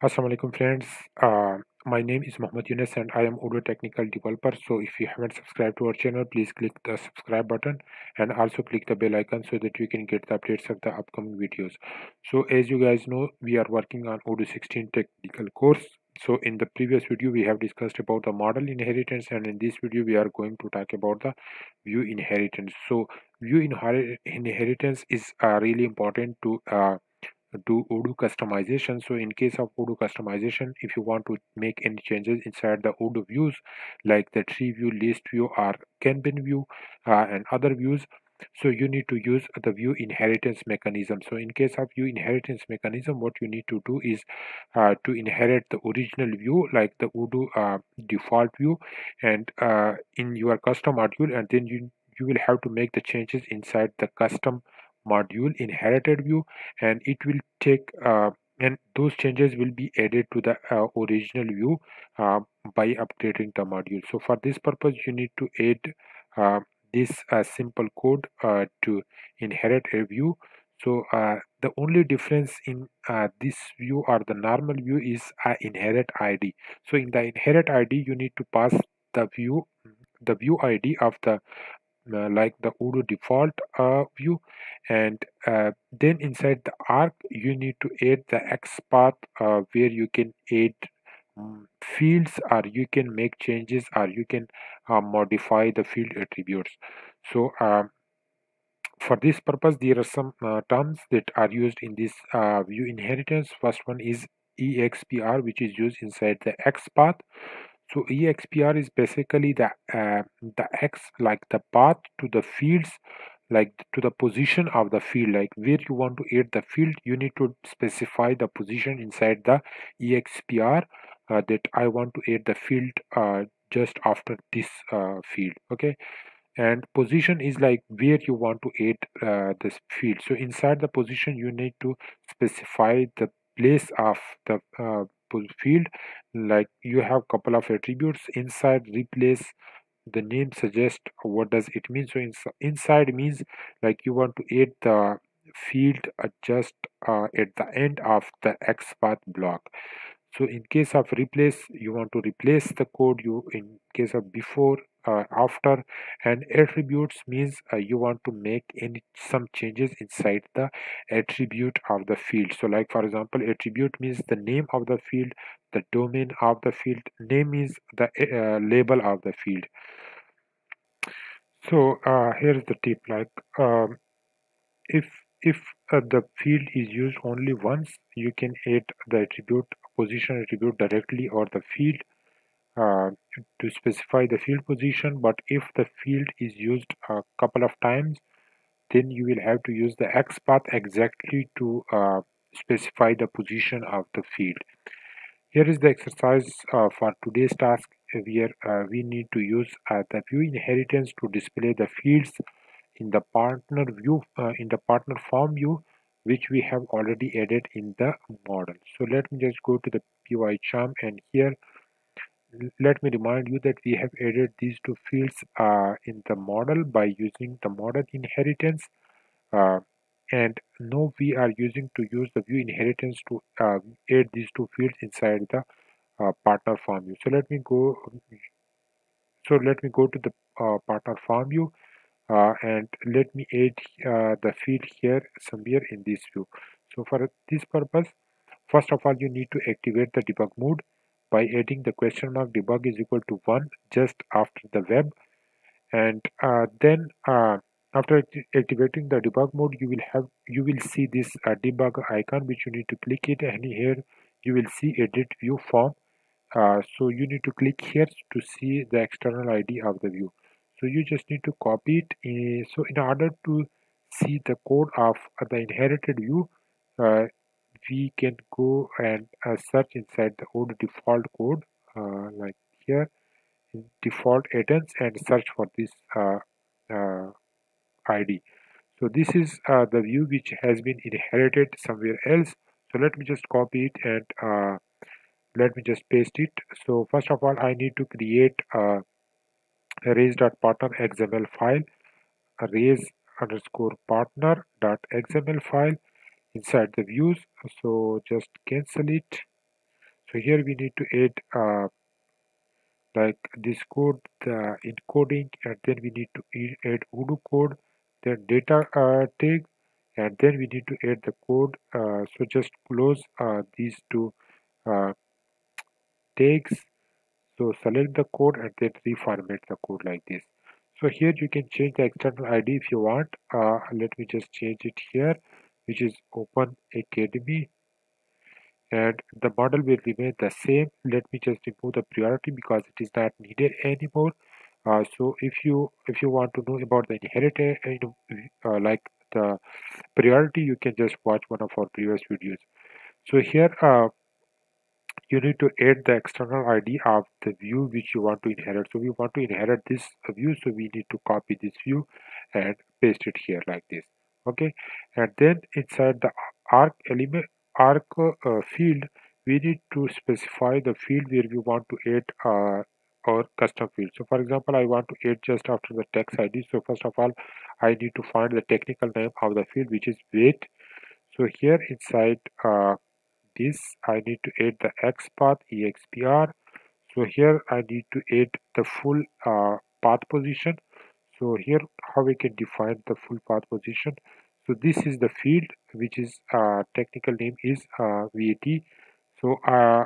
Assalamu alaikum friends. Uh, my name is Muhammad Yunus and I am Odoo technical developer. So if you haven't subscribed to our channel please click the subscribe button and also click the bell icon so that you can get the updates of the upcoming videos. So as you guys know we are working on Odoo 16 technical course. So in the previous video we have discussed about the model inheritance and in this video we are going to talk about the view inheritance. So view inheritance is uh, really important to uh, do Odoo customization. So in case of Odoo customization, if you want to make any changes inside the Odoo views, like the tree view, list view, or Kanban view, uh, and other views, so you need to use the view inheritance mechanism so in case of view inheritance mechanism what you need to do is uh, to inherit the original view like the Odoo uh, default view and uh, in your custom module and then you you will have to make the changes inside the custom module inherited view and it will take uh, and those changes will be added to the uh, original view uh, by updating the module. So for this purpose you need to add uh, this uh, simple code uh, to inherit a view. So the only difference in this view or the normal view is inherit id so in the inherit id you need to pass the view the view id of the like the Odoo default uh, view. And uh, then inside the arc you need to add the XPath uh, where you can add um, fields or you can make changes or you can uh, modify the field attributes. So um, for this purpose there are some uh, terms that are used in this view inheritance. First one is expr which is used inside the XPath so expr is basically the uh, the x like the path to the fields like to the position of the field. Like where you want to add the field you need to specify the position inside the expr uh, that i want to add the field uh, just after this uh, field okay? And position is like where you want to add uh, this field. So inside the position you need to specify the place of the uh, field like you have a couple of attributes. Inside replace the name suggest what does it mean. So ins inside means like you want to add the field just uh, at the end of the xpath block. So in case of replace you want to replace the code you in case of before uh, after and attributes means uh, you want to make any some changes inside the attribute of the field. So like for example attribute means the name of the field the domain of the field name is the uh, label of the field. So uh, here's the tip like um, if if uh, the field is used only once you can add the attribute position attribute directly or the field uh, to specify the field position but if the field is used a couple of times then you will have to use the XPath exactly to uh, specify the position of the field. Here is the exercise uh, for today's task where uh, we need to use uh, the view inheritance to display the fields in the partner view uh, in the partner form view which we have already added in the model. So let me just go to the PyCharm and here let me remind you that we have added these two fields uh, in the model by using the model inheritance uh, and now we are using to use the view inheritance to uh, add these two fields inside the uh, partner form view. So let me go so let me go to the uh, partner form view uh, and let me add the field here somewhere in this view. So for this purpose first of all you need to activate the debug mode by adding the question mark debug is equal to 1 just after the web. And uh, then uh, after activating the debug mode you will have you will see this uh, debug icon which you need to click it. And here you will see edit view form. Uh, so you need to click here to see the external id of the view. So you just need to copy it. Uh, so in order to see the code of the inherited view uh, we can go and uh, search inside the old default code uh, like here in default addons and search for this uh, uh id so this is uh, the view which has been inherited somewhere else. So let me just copy it and let me just paste it. So first of all i need to create a res.partner xml file res underscore partner dot xml file inside the views so just cancel it. So here we need to add uh, like this code the encoding and then we need to add Odoo code then data uh, tag and then we need to add the code uh, so just close uh, these two uh, tags. So select the code and then reformat the code like this. So here you can change the external id if you want. Uh, let me just change it here which is open academy. And the model will remain the same. Let me just remove the priority because it is not needed anymore. Uh, so if you if you want to know about the inherited uh, like the priority you can just watch one of our previous videos. So here uh, you need to add the external id of the view which you want to inherit. So we want to inherit this view so we need to copy this view and paste it here like this okay. And then inside the arc element arc uh, field we need to specify the field where we want to add uh, our custom field. So for example i want to add just after the tax id so first of all i need to find the technical name of the field which is vat. So here inside uh, this I need to add the XPath EXPR so here I need to add the full uh, path position so here how we can define the full path position. So this is the field which is uh, technical name is uh, VAT so uh,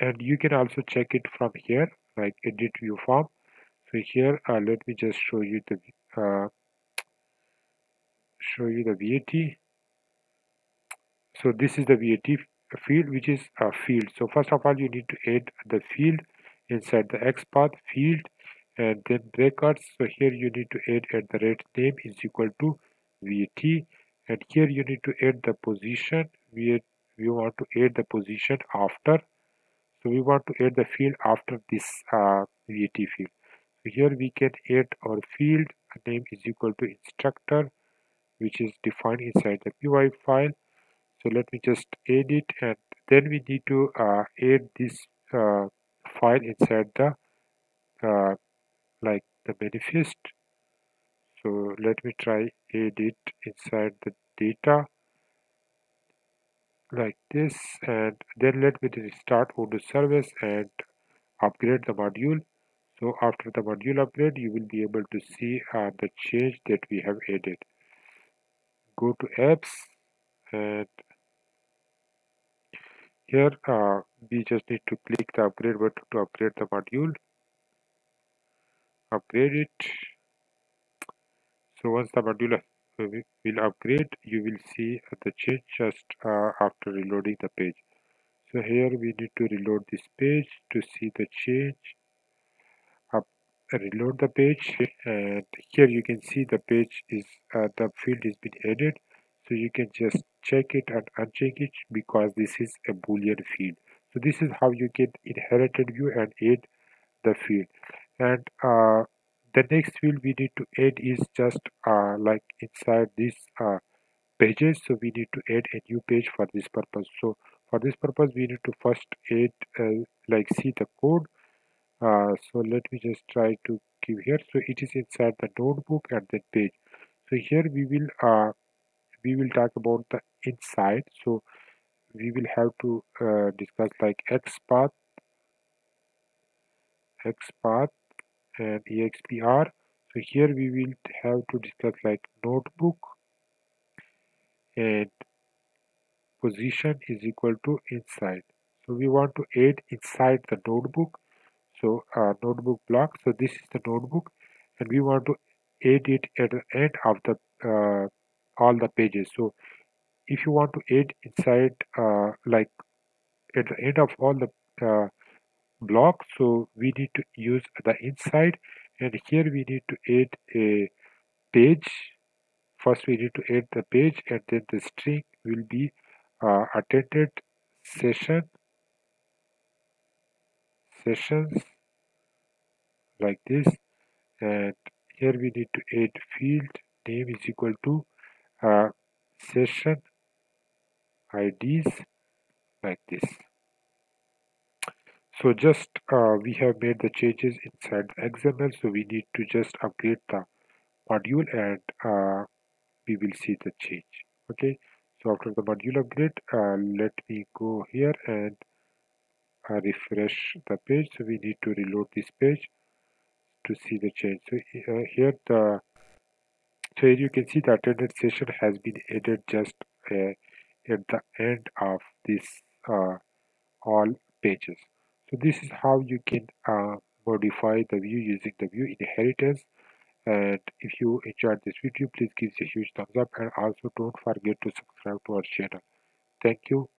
and you can also check it from here like edit view form. So here uh, let me just show you the uh, show you the VAT so this is the VAT field which is a field. So first of all you need to add the field inside the xpath field and then brackets so here you need to add at the rate name is equal to vat and here you need to add the position. We we want to add the position after. So we want to add the field after this uh, vat field. So here we can add our field. Name is equal to instructor which is defined inside the py file. So let me just add it. And then we need to uh, add this uh, file inside the uh, like the manifest. So let me try add it inside the data like this and then let me start Odoo service and upgrade the module. So after the module upgrade you will be able to see uh, the change that we have added. Go to apps and here uh, we just need to click the upgrade button to upgrade the module upgrade it. So once the module uh, will upgrade. You will see the change just uh, after reloading the page. So here we need to reload this page to see the change. Up reload the page. And here you can see the page is uh, the field is been added. So you can just check it and uncheck it because this is a boolean field. So this is how you get inherited view and add the field and uh, the next field we need to add is just uh, like inside this uh, pages. So we need to add a new page for this purpose. So for this purpose we need to first add uh, like see the code. Uh, so let me just try to give here. So it is inside the notebook and then page. So here we will uh, we will talk about the inside. So we will have to discuss like x path x xpath and expr so here we will have to discuss like notebook and position is equal to inside. So we want to add inside the notebook. So uh, notebook block. So this is the notebook and we want to add it at the end of the uh, all the pages. So if you want to add inside uh, like at the end of all the uh, blocks so we need to use the inside and here we need to add a page. First we need to add the page and then the string will be uh, attended session sessions like this. And here we need to add field name is equal to uh, session IDs like this. So just uh, we have made the changes inside XML so we need to just upgrade the module and uh, we will see the change okay? So after the module upgrade uh, let me go here and uh, refresh the page. So we need to reload this page to see the change. So uh, here the so here you can see the attendance session has been added just uh, at the end of this all pages so this is how you can uh, modify the view using the view inheritance. And if you enjoyed this video please give a huge thumbs up and also don't forget to subscribe to our channel. Thank you